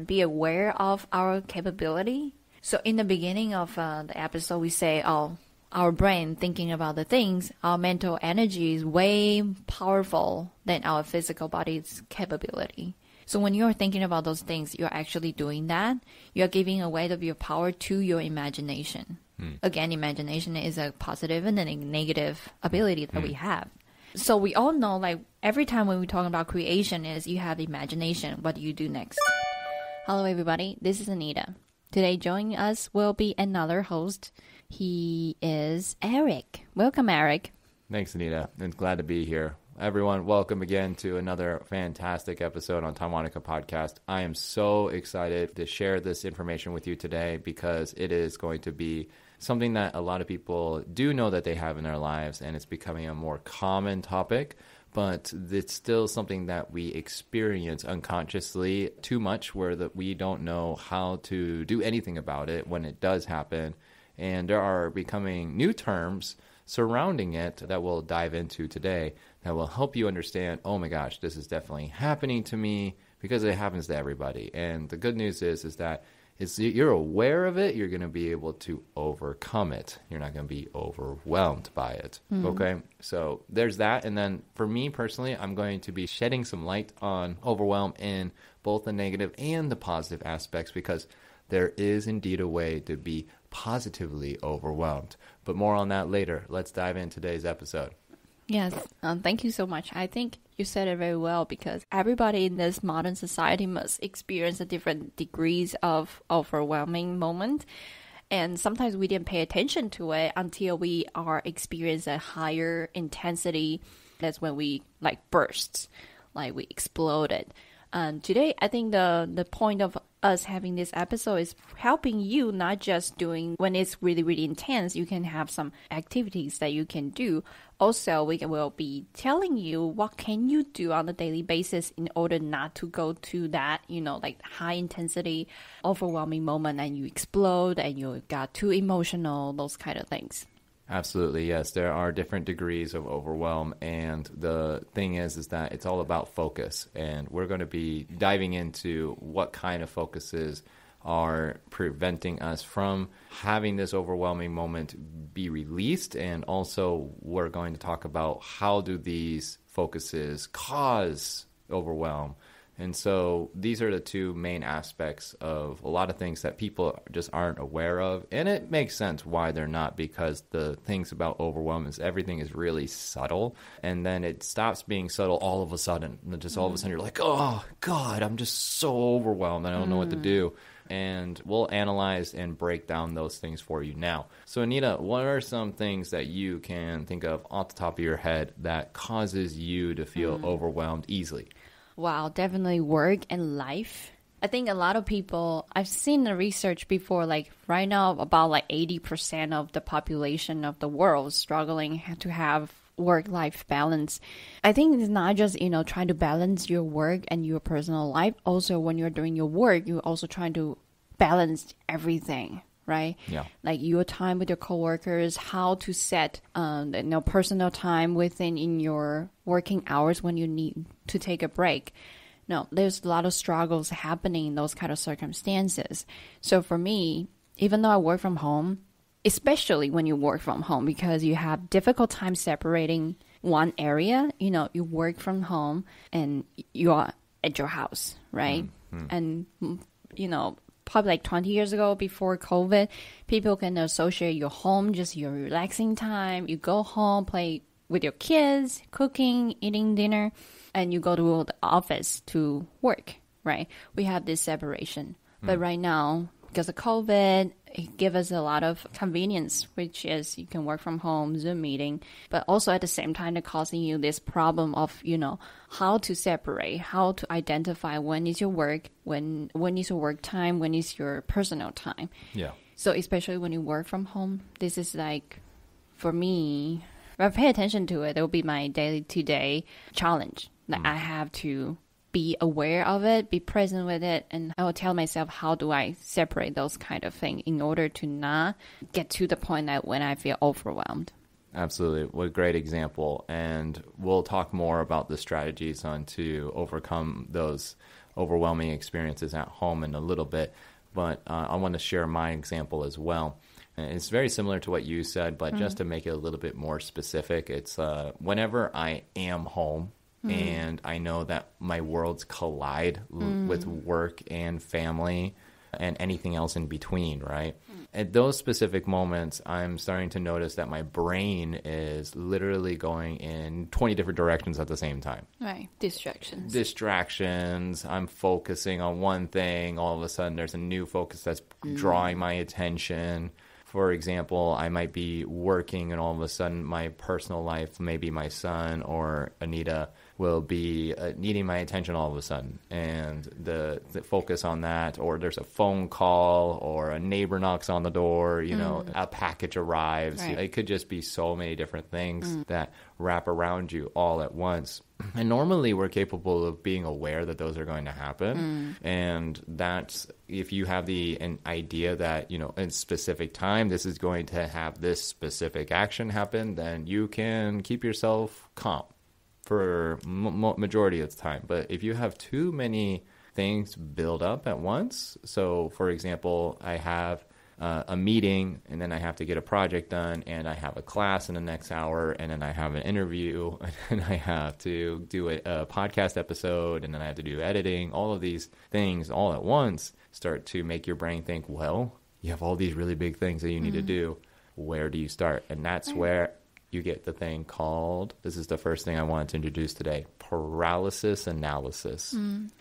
and be aware of our capability. So in the beginning of uh, the episode, we say, oh, our brain thinking about the things, our mental energy is way powerful than our physical body's capability. So when you're thinking about those things, you're actually doing that. You're giving away of your power to your imagination. Again, imagination is a positive and a negative ability that we have. So we all know, like every time when we talk about creation, is you have imagination. What do you do next? Hello, everybody. This is Anita. Today, joining us will be another host. He is Eric. Welcome, Eric. Thanks, Anita, and glad to be here. Everyone, welcome again to another fantastic episode on Taiwanica Podcast. I am so excited to share this information with you today because it is going to be something that a lot of people do know that they have in their lives, and it's becoming a more common topic. But it's still something that we experience unconsciously too much, where that we don't know how to do anything about it when it does happen. And there are becoming new terms surrounding it that we'll dive into today that will help you understand oh my gosh this is definitely happening to me because it happens to everybody and the good news is is that is you're aware of it you're going to be able to overcome it you're not going to be overwhelmed by it okay so there's that and then for me personally i'm going to be shedding some light on overwhelm in both the negative and the positive aspects because there is indeed a way to be positively overwhelmed. But more on that later. Let's dive in today's episode. Yes, um, thank you so much. I think you said it very well because everybody in this modern society must experience a different degrees of overwhelming moment. And sometimes we didn't pay attention to it until we are experience a higher intensity. That's when we like burst, like we exploded. And today, I think the the point of us having this episode is helping you not just doing when it's really really intense. You can have some activities that you can do. Also, we will be telling you what can you do on a daily basis in order not to go to that you know like high intensity, overwhelming moment and you explode and you got too emotional. Those kind of things. Absolutely, yes. There are different degrees of overwhelm, and the thing is, is that it's all about focus, and we're going to be diving into what kind of focuses are preventing us from having this overwhelming moment be released, and also we're going to talk about how do these focuses cause overwhelm. And so these are the two main aspects of a lot of things that people just aren't aware of. And it makes sense why they're not because the things about overwhelm is everything is really subtle. And then it stops being subtle all of a sudden. And just all of a mm. sudden you're like, oh, God, I'm just so overwhelmed. I don't know what to do. Mm. And we'll analyze and break down those things for you now. So, Anita, what are some things that you can think of off the top of your head that causes you to feel mm. overwhelmed easily? Wow, definitely work and life. I think a lot of people, I've seen the research before, like right now, about like 80% of the population of the world struggling to have work life balance. I think it's not just, you know, trying to balance your work and your personal life. Also, when you're doing your work, you're also trying to balance everything. Right, Yeah. like your time with your coworkers, how to set, um, you know, personal time within in your working hours when you need to take a break. No, there's a lot of struggles happening in those kind of circumstances. So for me, even though I work from home, especially when you work from home because you have difficult time separating one area, you know, you work from home and you are at your house, right? And mm, you know, probably like 20 years ago before COVID, people can associate your home just your relaxing time. You go home, play with your kids, cooking, eating dinner, and you go to the office to work, right? We have this separation. But hmm. right now, because of COVID, it gives us a lot of convenience, which is you can work from home, Zoom meeting, but also at the same time, they're causing you this problem of, you know, how to separate, how to identify when is your work, when when is your work time, when is your personal time. Yeah. So especially when you work from home, this is like, for me, if I pay attention to it, it will be my daily to day challenge. Like mm. I have to be aware of it, be present with it, and I will tell myself how do I separate those kind of things in order to not get to the point that when I feel overwhelmed. Absolutely. What a great example. And we'll talk more about the strategies on to overcome those overwhelming experiences at home in a little bit. But uh, I want to share my example as well. And it's very similar to what you said, but just to make it a little bit more specific, it's uh, whenever I am home Mm-hmm. and I know that my worlds collide l- mm-hmm. with work and family and anything else in between, right? Mm. At those specific moments, I'm starting to notice that my brain is literally going in 20 different directions at the same time Right. Distractions. distractions. I'm focusing on one thing. All of a sudden, there's a new focus that's mm. drawing my attention. For example, I might be working, and all of a sudden, my personal life, maybe my son or Anita, will be uh, needing my attention all of a sudden. And the, the focus on that, or there's a phone call, or a neighbor knocks on the door, you know, mm. a package arrives. Right. It could just be so many different things mm. that wrap around you all at once. And normally we're capable of being aware that those are going to happen. Mm. And that's if you have the an idea that, you know, in specific time this is going to have this specific action happen, then you can keep yourself calm for m- majority of the time. But if you have too many things build up at once, so for example, I have uh, a meeting and then I have to get a project done and I have a class in the next hour and then I have an interview and then I have to do a, a podcast episode and then I have to do editing. All of these things all at once start to make your brain think, well, you have all these really big things that you need to do. Where do you start? And that's where you get the thing called this is the first thing I wanted to introduce today paralysis analysis.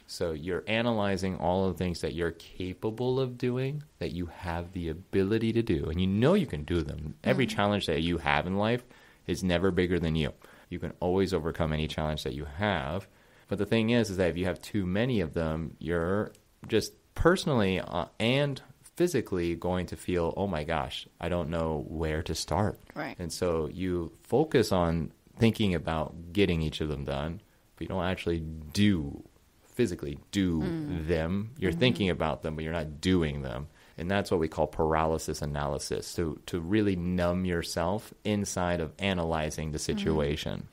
So you're analyzing all of the things that you're capable of doing, that you have the ability to do, and you know you can do them. Every challenge that you have in life is never bigger than you. You can always overcome any challenge that you have. But the thing is, is that if you have too many of them, you're just personally uh, and physically going to feel, oh my gosh, I don't know where to start. Right. And so you focus on thinking about getting each of them done, but you don't actually do physically do mm. them. You're mm-hmm. thinking about them, but you're not doing them. And that's what we call paralysis analysis. So to really numb yourself inside of analyzing the mm-hmm. situation.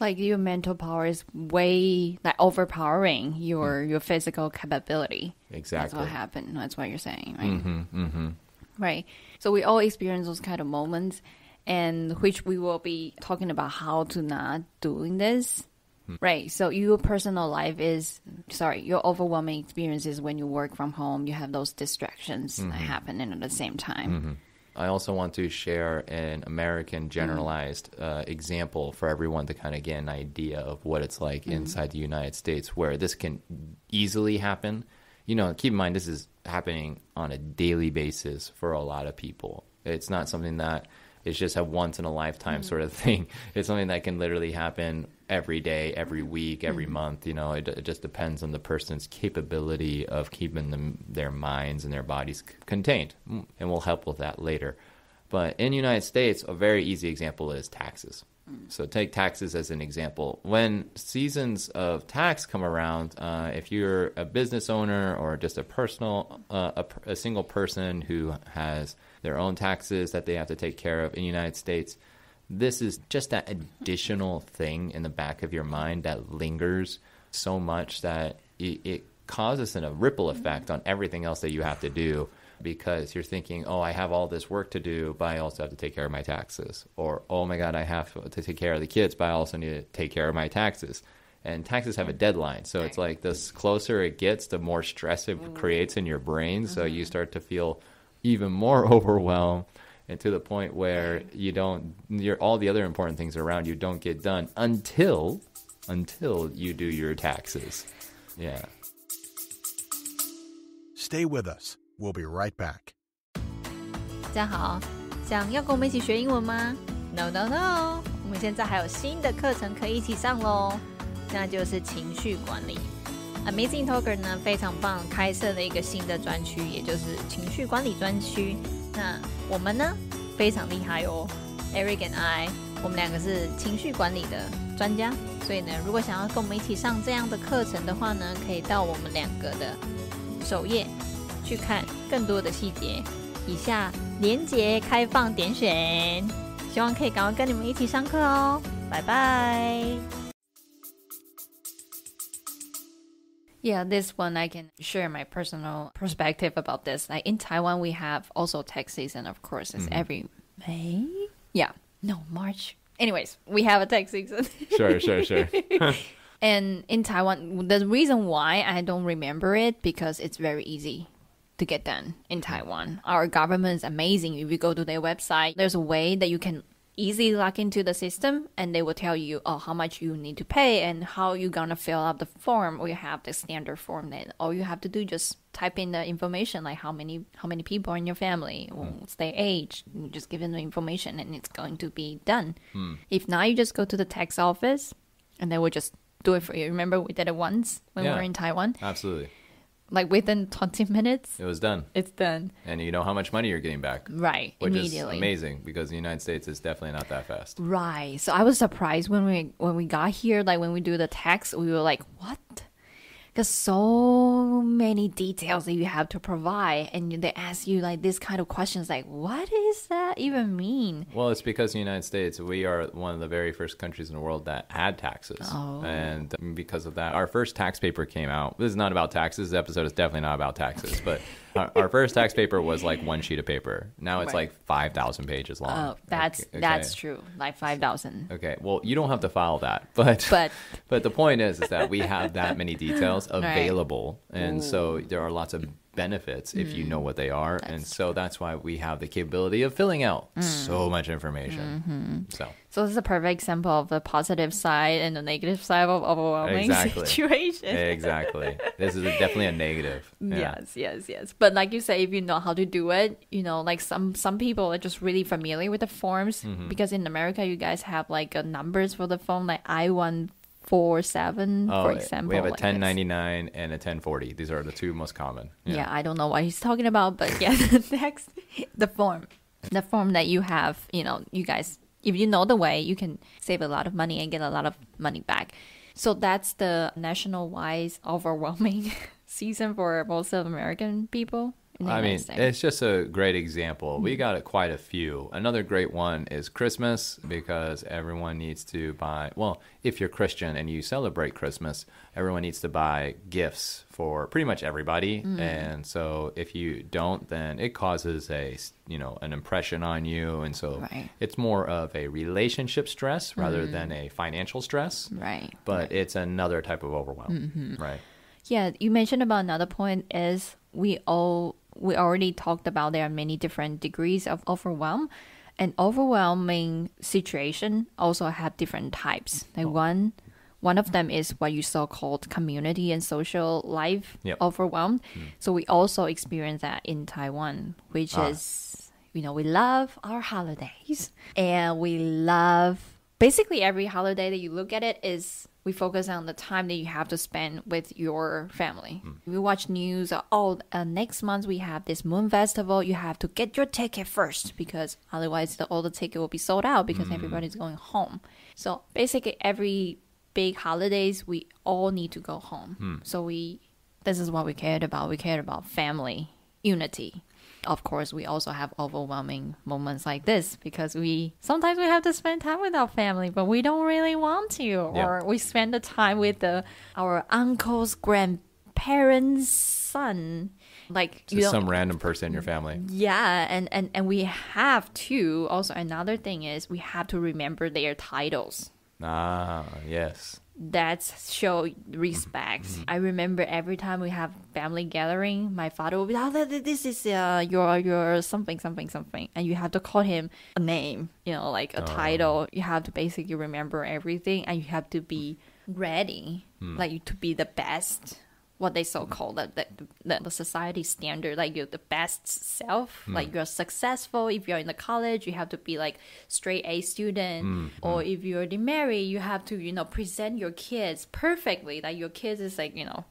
Like your mental power is way like overpowering your your physical capability. Exactly. That's what happened. That's what you're saying, right? Mm-hmm, mm-hmm. Right. So we all experience those kind of moments, and which we will be talking about how to not doing this. Right. So your personal life is sorry, your overwhelming experiences when you work from home, you have those distractions that happen at the same time. I also want to share an American generalized uh, example for everyone to kind of get an idea of what it's like inside the United States, where this can easily happen. You know, keep in mind this is happening on a daily basis for a lot of people. It's not something that is just a once in a lifetime sort of thing. It's something that can literally happen every day, every week, every month. You know, it, it just depends on the person's capability of keeping them, their minds and their bodies c- contained. Mm, And we'll help with that later. But in the United States, a very easy example is taxes. So take taxes as an example. When seasons of tax come around, uh, if you're a business owner or just a personal, uh, a, a single person who has their own taxes that they have to take care of in the United States, this is just that additional thing in the back of your mind that lingers so much that it, it causes an, a ripple effect on everything else that you have to do because you're thinking, oh, I have all this work to do, but I also have to take care of my taxes. Or, oh my God, I have to take care of the kids, but I also need to take care of my taxes. And taxes have a deadline. So it's like the closer it gets, the more stress it mm-hmm. creates in your brain. So you mm-hmm. start to feel even more overwhelmed and to the point where you don't your all the other important things around you don't get done until until you do your taxes. Yeah. Stay with us. We'll be right back. 大家好，想要跟我们一起学英文吗？No No No，我们现在还有新的课程可以一起上喽，那就是情绪管理。 Amazing Talker 呢非常棒，开设了一个新的专区，也就是情绪管理专区。那我们呢非常厉害哦，Eric and I，我们两个是情绪管理的专家，所以呢，如果想要跟我们一起上这样的课程的话呢，可以到我们两个的首页去看更多的细节。以下连结开放点选，希望可以赶快跟你们一起上课哦，拜拜。Yeah, this one I can share my personal perspective about this. Like in Taiwan, we have also tax season, of course, it's mm-hmm. every May. Yeah, no March. Anyways, we have a tax season. Sure, sure, sure. And in Taiwan, the reason why I don't remember it because it's very easy to get done in mm-hmm. Taiwan. Our government is amazing. If you go to their website, there's a way that you can easily log into the system and they will tell you oh how much you need to pay and how you're gonna fill out the form or you have the standard form then all you have to do just type in the information like how many how many people are in your family hmm. what's their age you just give them the information and it's going to be done hmm. if not you just go to the tax office and they will just do it for you. Remember we did it once when we were in Taiwan? Absolutely. Like within 20 minutes, It was done. it's done. And you know how much money you're getting back. Right, Which immediately. is amazing because the United States is definitely not that fast. Right. So I was surprised when we when we got here like when we do the tax, we were like, "What?" Because so many details that you have to provide and they ask you like this kind of questions like, "What does that even mean?" Well, it's because in the United States, we are one of the very first countries in the world that had taxes. Oh. And um, because of that, our first tax paper came out. This is not about taxes. This episode is definitely not about taxes. But our, first tax paper was like one sheet of paper. Now it's Right. like 5,000 pages long. Oh, that's Okay, that's true. Like 5,000. Okay, well, you don't have to file that, but But- but the point is, is that we have that many details available, and so there are lots of benefits if you know mm. what they are, and so that's why we have the capability of filling out mm. so much information. Mm-hmm. So So this is a perfect example of the positive side and the negative side of overwhelming Exactly. situation. exactly, this is definitely a negative. Yeah. Yes, yes, yes. But like you say, if you know how to do it, you know, like some some people are just really familiar with the forms Mm-hmm. because in America you guys have like numbers for the form, like I one four seven, Oh, for example. we have a like this. 1099 and a 1040. These are the two most common. Yeah. I don't know what he's talking about, but yeah, the next the form, the form that you have, you know, you guys, if you know the way, you can save a lot of money and get a lot of money back. So that's the national wise overwhelming season for most of American people. I mean, it's just a great example. Mm-hmm. We got it quite a few. Another great one is Christmas because everyone needs to buy. Well, if you're Christian and you celebrate Christmas, everyone needs to buy gifts for pretty much everybody. Mm. And so if you don't, then it causes a you know an impression on you, and so Right. It's more of a relationship stress rather than a financial stress. Right. But it's another type of overwhelm, right? Yeah, you mentioned about another point is we all we already talked about there are many different degrees of overwhelm. And overwhelming situation also have different types. Like one one of them is what you so called community and social life Yep. overwhelmed. So we also experience that in Taiwan, which Ah. is you know, we love our holidays and we love basically every holiday that you look at it is we focus on the time that you have to spend with your family. Hmm. We watch news, oh, uh, next month we have this moon festival. You have to get your ticket first because otherwise the, all the ticket will be sold out because hmm. everybody's going home. So basically every big holidays we all need to go home. Hmm. So we this is what we cared about. We cared about family unity. Of course, we also have overwhelming moments like this because we sometimes we have to spend time with our family, but we don't really want to, Yeah. or we spend the time with the our uncle's grandparents' son. Like you some random person in your family. yeah, and, and, and we have to also another thing is we have to remember their titles Ah, yes. That's show respect. I remember every time we have family gathering, my father will be, "Oh, th- th- this is uh, your your something something something," and you have to call him a name, you know, like a title. You have to basically remember everything, and you have to be ready, like to be the best. What they so call the, the the the society standard, like you're the best self, mm. like you're successful. If you're in the college, you have to be like straight A student, mm, mm. or if you're already married, you have to you know present your kids perfectly. Like your kids is like you know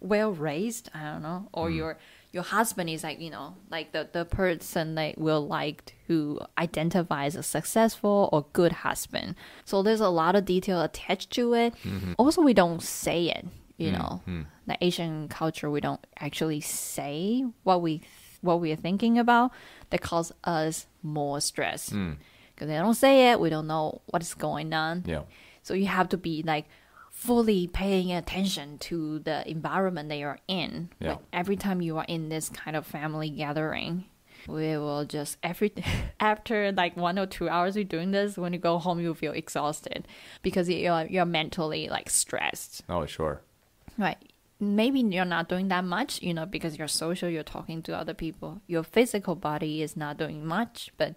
well raised. I don't know, or your your husband is like you know like the the person that will like who identifies a successful or good husband. So there's a lot of detail attached to it. Mm-hmm. Also, we don't say it. You hmm, know, hmm. the Asian culture, we don't actually say what we what we are thinking about that cause us more stress hmm. because they don't say it. We don't know what is going on. Yeah. So you have to be like fully paying attention to the environment that you're in. Yeah. Like every time you are in this kind of family gathering, we will just every after like one or two hours of doing this, when you go home, you feel exhausted because you're you're mentally like stressed. Oh, sure. Right. Maybe you're not doing that much, you know, because you're social, you're talking to other people. Your physical body is not doing much, but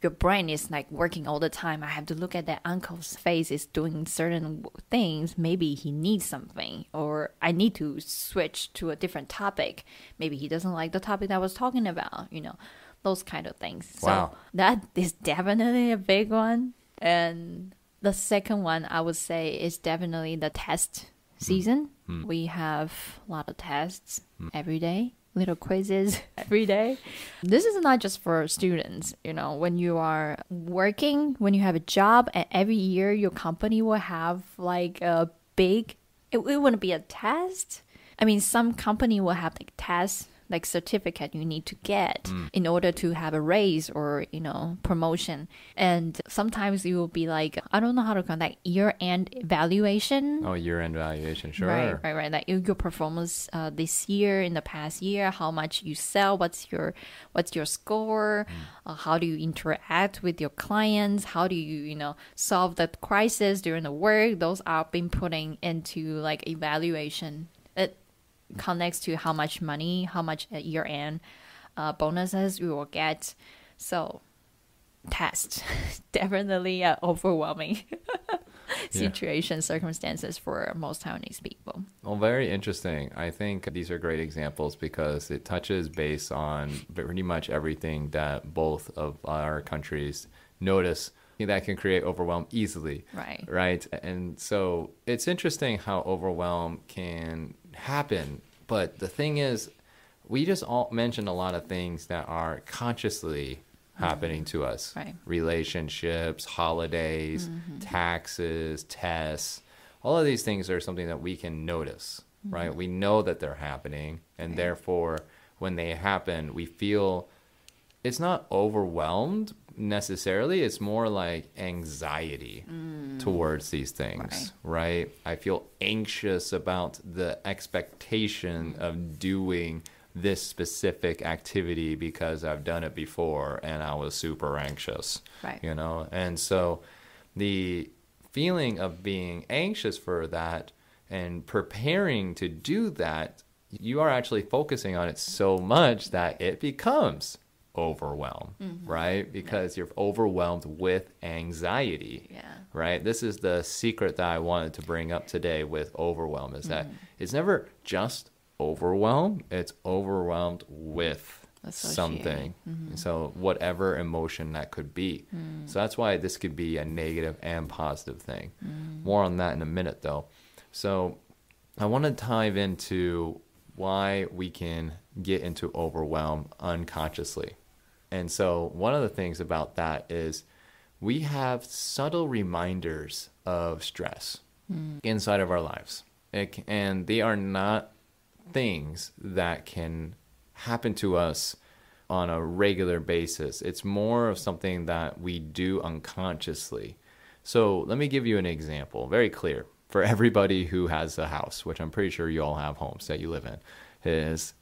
your brain is like working all the time. I have to look at that uncle's face is doing certain things. Maybe he needs something, or I need to switch to a different topic. Maybe he doesn't like the topic that I was talking about, you know, those kind of things. Wow. So that is definitely a big one. And the second one I would say is definitely the test season. Hmm. We have a lot of tests hmm. every day, little quizzes every day. This is not just for students, you know, when you are working, when you have a job, and every year your company will have like a big, it, it wouldn't be a test. I mean, some company will have like tests, like certificate you need to get in order to have a raise or you know promotion. And sometimes you will be like, I don't know how to conduct year end evaluation. Oh, year end valuation. Sure. Right, right, right. Like your performance uh, this year, in the past year, how much you sell, what's your what's your score, uh, how do you interact with your clients, how do you you know solve the crisis during the work. Those are being putting into like evaluation. Connects to how much money, how much year end uh, bonuses you will get. So test definitely uh, overwhelming situation circumstances for most Taiwanese people. Well, very interesting. I think these are great examples because it touches base on pretty much everything that both of our countries notice that can create overwhelm easily. Right. Right. And so it's interesting how overwhelm can happen. But the thing is, we just all mentioned a lot of things that are consciously happening to us Right. relationships, holidays, mm-hmm. taxes, tests. All of these things are something that we can notice, mm-hmm. right? We know that they're happening, and therefore, when they happen, we feel it's not overwhelmed necessarily, it's more like anxiety mm. towards these things, right. I feel anxious about the expectation of doing this specific activity because I've done it before and I was super anxious. Right. You know, and so the feeling of being anxious for that and preparing to do that, you are actually focusing on it so much that it becomes overwhelm, mm-hmm. right? Because you're overwhelmed with anxiety Yeah. right? This is the secret that I wanted to bring up today with overwhelm is that mm-hmm. it's never just overwhelm, it's overwhelmed with something. Mm-hmm. So whatever emotion that could be. Mm. So that's why this could be a negative and positive thing. Mm. More on that in a minute though. So I want to dive into why we can get into overwhelm unconsciously. And so, one of the things about that is we have subtle reminders of stress hmm. inside of our lives. It, and they are not things that can happen to us on a regular basis. It's more of something that we do unconsciously. So let me give you an example, very clear for everybody who has a house, which I'm pretty sure you all have homes that you live in, is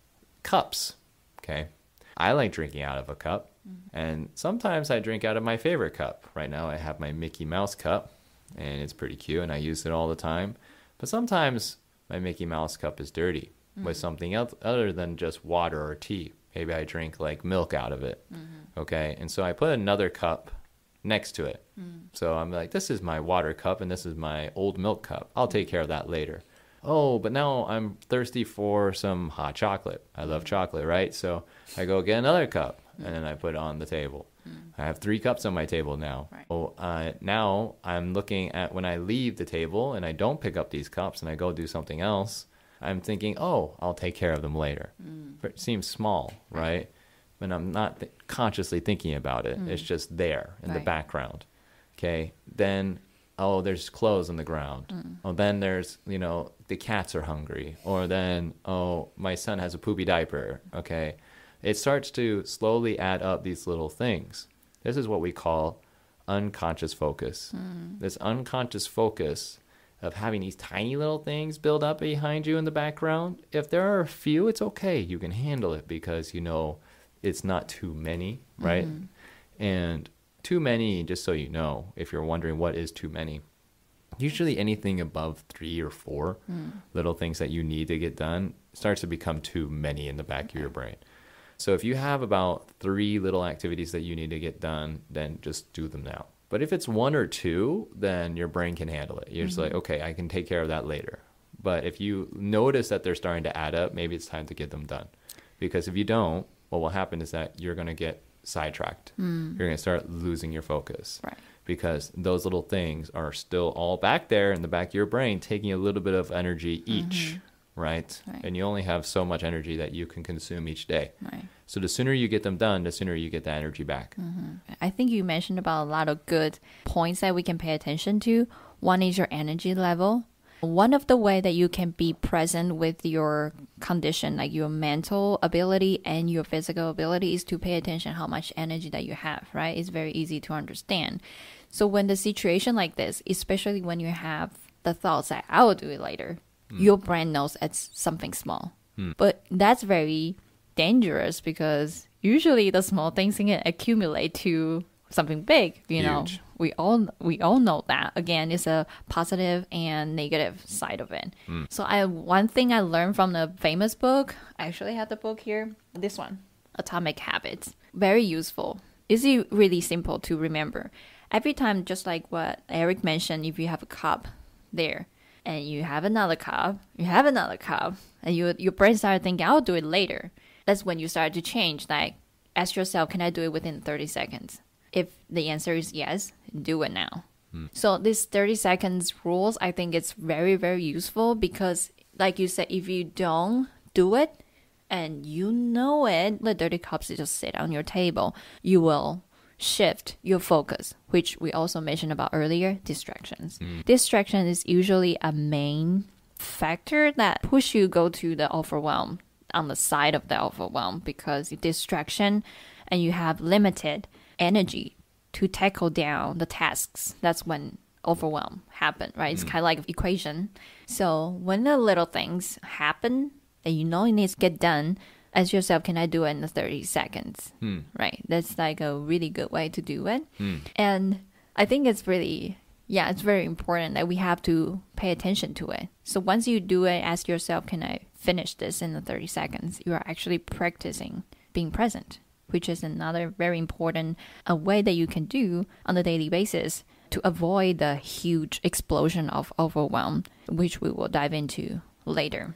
cups. Okay. I like drinking out of a cup, and sometimes I drink out of my favorite cup. Right now, I have my Mickey Mouse cup, and it's pretty cute, and I use it all the time. But sometimes my Mickey Mouse cup is dirty with mm. something else other than just water or tea. Maybe I drink like milk out of it. Mm-hmm. Okay. And so I put another cup next to it. Mm. So I'm like, this is my water cup and this is my old milk cup. I'll take care of that later. Oh, but now I'm thirsty for some hot chocolate. I love mm. chocolate, right? So I go get another cup and then I put it on the table. Mm. I have three cups on my table now. Right. Oh, uh, now I'm looking at when I leave the table and I don't pick up these cups and I go do something else. I'm thinking, oh, I'll take care of them later. Mm. But It seems small, right? But I'm not th- consciously thinking about it. It's just there in the background. Okay. Then, oh, there's clothes on the ground. Mm. Oh, then there's, you know, the cats are hungry. Or then, oh, my son has a poopy diaper. Okay. It starts to slowly add up these little things. This is what we call unconscious focus. Mm. This unconscious focus of having these tiny little things build up behind you in the background, if there are a few, it's okay. You can handle it because you know it's not too many, right? Mm. And too many, just so you know, if you're wondering what is too many, usually anything above three or four hmm. little things that you need to get done starts to become too many in the back of your brain. So if you have about three little activities that you need to get done, then just do them now. But if it's one or two, then your brain can handle it. You're just like, mm-hmm. okay, I can take care of that later. But if you notice that they're starting to add up, maybe it's time to get them done. Because if you don't, what will happen is that you're going to get sidetracked. Hmm. You're going to start losing your focus Right. because those little things are still all back there in the back of your brain, taking a little bit of energy mm-hmm. each, right? Right. And you only have so much energy that you can consume each day. Right. So the sooner you get them done, the sooner you get that energy back. Mm-hmm. I think you mentioned about a lot of good points that we can pay attention to. One is your energy level. One of the way that you can be present with your condition, like your mental ability and your physical ability, is to pay attention how much energy that you have. Right? It's very easy to understand. So when the situation like this, especially when you have the thoughts that I will do it later, hmm. your brain knows it's something small. Hmm. But that's very dangerous because usually the small things can accumulate to something big you know Huge. We all we all know that again it's a positive and negative side of it. Hmm. So i one thing i learned from the famous book i actually have the book here this one atomic habits. Very useful. Is it really simple to remember? Every time just like what eric mentioned if you have a cup there and you have another cup you have another cup and you, your brain started thinking i'll do it later. That's when you start to change like ask yourself can i do it within 30 seconds if the answer is yes do it now. Hmm. So this 30 seconds rules i think it's very very useful because like you said if you don't do it and you know it the dirty cups just sit on your table. You will shift your focus which we also mentioned about earlier distractions. Hmm. Distraction is usually a main factor that push you go to the overwhelm on the side of the overwhelm because distraction and you have limited energy to tackle down the tasks. That's when overwhelm happen right? It's mm. kind of like equation. So when the little things happen and you know it needs to get done ask yourself can i do it in 30 seconds? Hmm. Right? That's like a really good way to do it. Hmm. And i think it's really yeah it's very important that we have to pay attention to it. So once you do it ask yourself can i finish this in the 30 seconds? You are actually practicing being present which is another very important uh, way that you can do on a daily basis to avoid the huge explosion of overwhelm which we will dive into later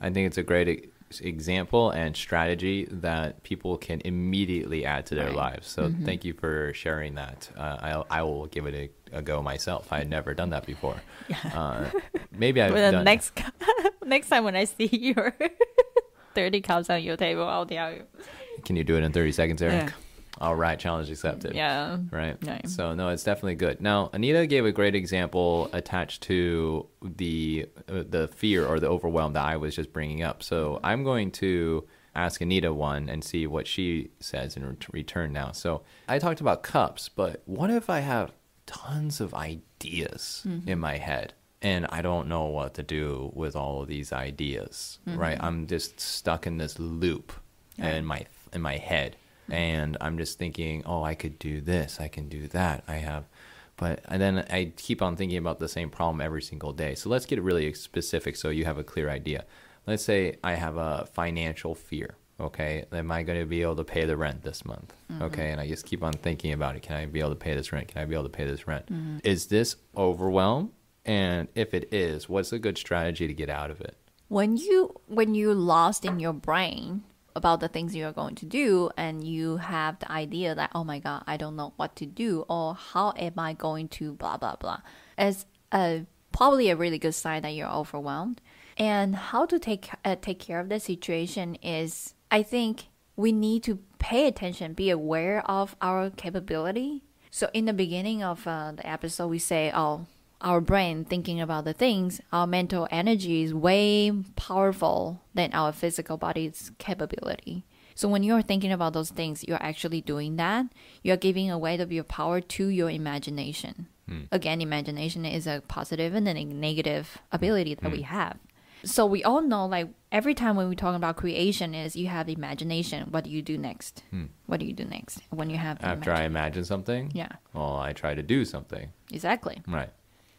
I think it's a great example and strategy that people can immediately add to their Right. lives. So thank you for sharing that. Uh, I, I will give it a, a go myself. I had never done that before. Uh, maybe I've the done next next time when I see your 30 cups on your table, I'll tell you. Can you do it in 30 seconds, Eric? Yeah. All right, challenge accepted. Yeah. Right. Right. So no, it's definitely good. Now, Anita gave a great example attached to the uh, the fear or the overwhelm that I was just bringing up. So I'm going to ask Anita one and see what she says in ret- return now. So I talked about cups, but what if I have tons of ideas in my head and I don't know what to do with all of these ideas, right? I'm just stuck in this loop in my in my head and I'm just thinking, "Oh, I could do this, I can do that. I have but and then I keep on thinking about the same problem every single day. So let's get really specific so you have a clear idea. Let's say I have a financial fear. Okay, am I going to be able to pay the rent this month? Mm-hmm. Okay, and I just keep on thinking about it. Can I be able to pay this rent? Can I be able to pay this rent? Mm-hmm. Is this overwhelm? And if it is, what's a good strategy to get out of it? When you when you lost in your brain about the things you are going to do and you have the idea that oh my god, I don't know what to do or how am I going to blah blah blah. It's a probably a really good sign that you're overwhelmed. And how to take uh, take care of the situation is I think we need to pay attention, be aware of our capability. So in the beginning of uh, the episode, we say, "Oh, our brain thinking about the things, our mental energy is way powerful than our physical body's capability." So when you're thinking about those things, you're actually doing that. You're giving away of your power to your imagination. Hmm. Again, imagination is a positive and a negative ability that we hmm. have. So we all know, like every time when we talk about creation, is you have imagination. What do you do next? Hmm. What do you do next when you have After I imagine something, Yeah, well, I try to do something. exactly. Right.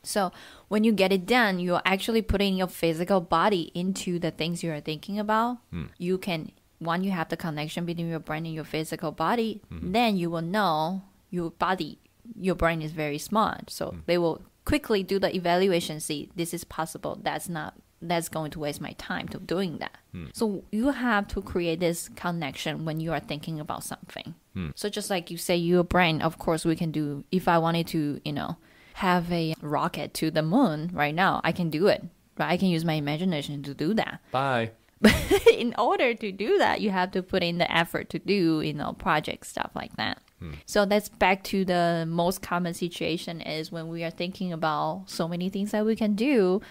So when you get it done, you're actually putting your physical body into the things you are thinking about. Hmm. You can when you have the connection between your brain and your physical body, hmm. then you will know your body, your brain is very smart. So hmm. they will quickly do the evaluation. See, this is possible. That's not. That's going to waste my time to doing that. So you have to create this connection when you are thinking about something. So just like you say, your brain, of course, we can do. If I wanted to, you know, have a rocket to the moon right now, I can do it. Right? I can use my imagination to do that. Bye. But in order to do that, you have to put in the effort to do, you know, project stuff like that. Hmm. So that's back to the most common situation is when we are thinking about so many things that we can do,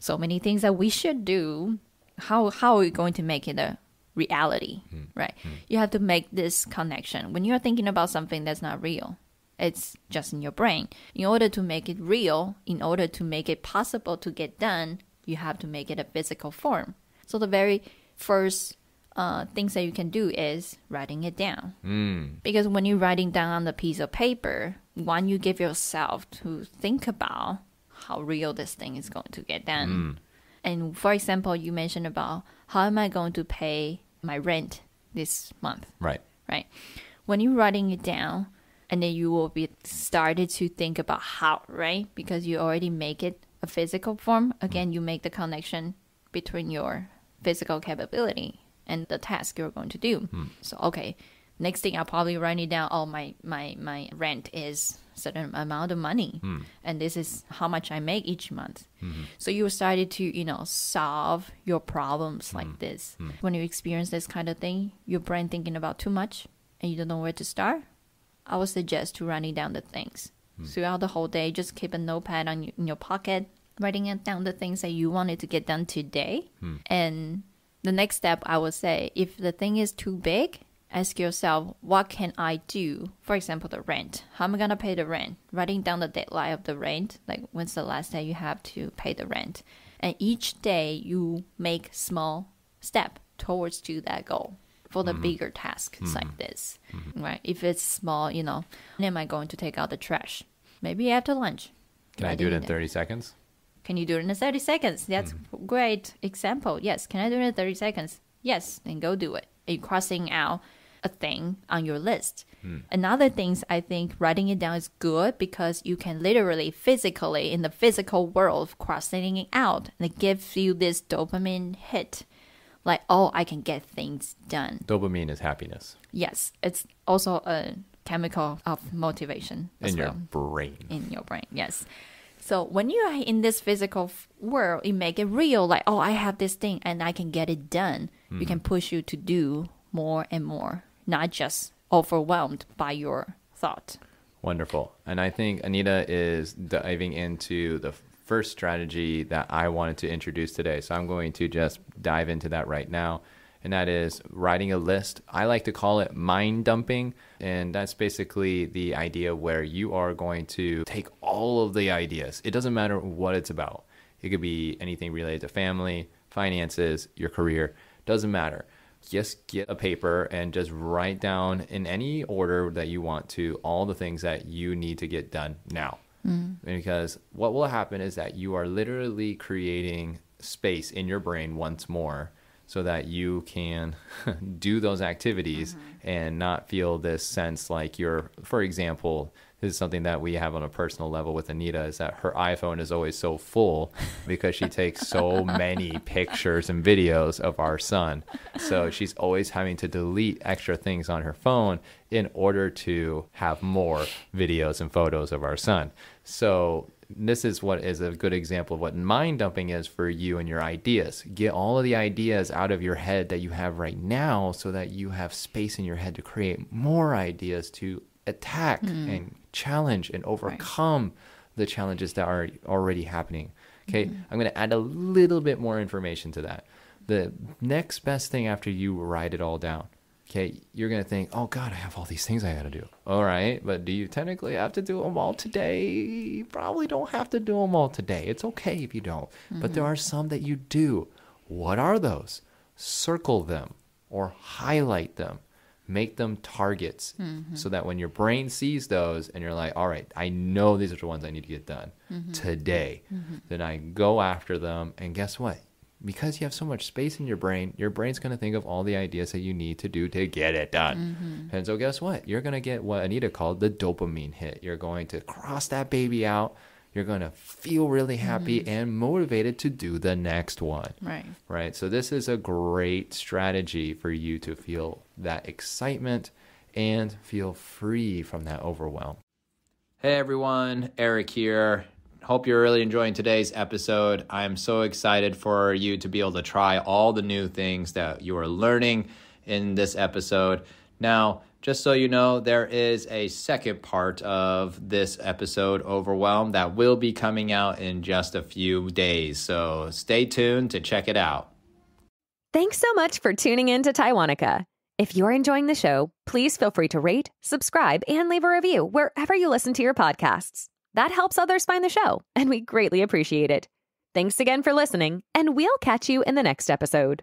so many things that we should do. How how are we going to make it a reality? Hmm. Right? Hmm. You have to make this connection. When you're thinking about something that's not real, it's just in your brain. In order to make it real, in order to make it possible to get done, you have to make it a physical form. So the very first uh, things that you can do is writing it down. Mm. Because when you're writing down on the piece of paper, one, you give yourself to think about how real this thing is going to get done. And for example, you mentioned about how am I going to pay my rent this month? Right. right? When you're writing it down, and then you will be started to think about how, right? Because you already make it a physical form. Again, you make the connection between your physical capability and the task you're going to do. Hmm. So, okay, next thing I'll probably write it down. Oh, my my my rent is certain amount of money, hmm. and this is how much I make each month. Mm-hmm. So you started to you know solve your problems like hmm. this. When you experience this kind of thing, your brain thinking about too much, and you don't know where to start. I would suggest to writing down the things hmm. throughout the whole day. Just keep a notepad on in your pocket, writing it down the things that you wanted to get done today. Hmm. And the next step, I would say, if the thing is too big, ask yourself, what can I do? For example, the rent. How am I gonna pay the rent? Writing down the deadline of the rent, like when's the last day you have to pay the rent, and each day you make small step towards to that goal for the mm-hmm. bigger tasks mm-hmm. like this, mm-hmm. right? If it's small, you know, when am I going to take out the trash? Maybe after lunch. Can I Write do it in down. 30 seconds? Can you do it in 30 seconds? That's great example. Yes. Can I do it in 30 seconds? Yes. Then go do it. Are you crossing out a thing on your list? Hmm. Another things I think writing it down is good because you can literally physically in the physical world crossing it out and it gives you this dopamine hit. Like, oh, I can get things done. Dopamine is happiness Yes. It's also a chemical of motivation in your well brain. in your brain. Yes. So when you are in this physical world, you make it real. Like, oh, I have this thing and I can get it done. You hmm. can push you to do more and more, not just overwhelmed by your thought. Wonderful. And I think Anita is diving into the first strategy that I wanted to introduce today. So I'm going to just dive into that right now. And that is writing a list. I like to call it mind dumping. And that's basically the idea where you are going to take all of the ideas. It doesn't matter what it's about, it could be anything related to family, finances, your career, doesn't matter just get a paper and just write down in any order that you want to all the things that you need to get done now. Mm. Because what will happen is that you are literally creating space in your brain once more so that you can do those activities mm-hmm. and not feel this sense like you're, for example, this is something that we have on a personal level with Anita is that her iPhone is always so full because she takes so many pictures and videos of our son. So she's always having to delete extra things on her phone in order to have more videos and photos of our son. So this is what is a good example of what mind dumping is for you and your ideas. Get all of the ideas out of your head that you have right now so that you have space in your head to create more ideas to attack hmm. and challenge and overcome the challenges that are already happening. Okay, hmm. I'm going to add a little bit more information to that. The next best thing after you write it all down Okay, you're gonna think, oh God, I have all these things I gotta do. All right, but do you technically have to do them all today? You probably don't have to do them all today. It's okay if you don't, but there hmm. are some that you do. What are those? Circle them or highlight them. Make them targets mm-hmm. so that when your brain sees those and you're like, all right, I know these are the ones I need to get done mm-hmm. today, mm-hmm. then I go after them. And guess what? because you have so much space in your brain, your brain's going to think of all the ideas that you need to do to get it done. And so, guess what? You're going to get what Anita called the dopamine hit. You're going to cross that baby out. You're going to feel really happy and motivated to do the next one. Right. Right. So, this is a great strategy for you to feel that excitement and feel free from that overwhelm. Hey everyone, Eric here. Hope you're really enjoying today's episode. I'm so excited for you to be able to try all the new things that you are learning in this episode. Now, just so you know, there is a second part of this episode, Overwhelmed, that will be coming out in just a few days. So stay tuned to check it out. Thanks so much for tuning in to Taiwanica. If you're enjoying the show, please feel free to rate, subscribe, and leave a review wherever you listen to your podcasts. That helps others find the show, and we greatly appreciate it. Thanks again for listening, and we'll catch you in the next episode.